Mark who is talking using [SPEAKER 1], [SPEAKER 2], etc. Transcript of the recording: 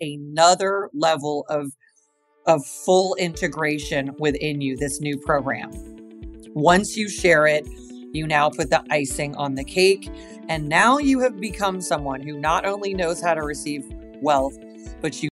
[SPEAKER 1] another level of of full integration within you this new program. Once you share it you now put the icing on the cake and now you have become someone who not only knows how to receive wealth but you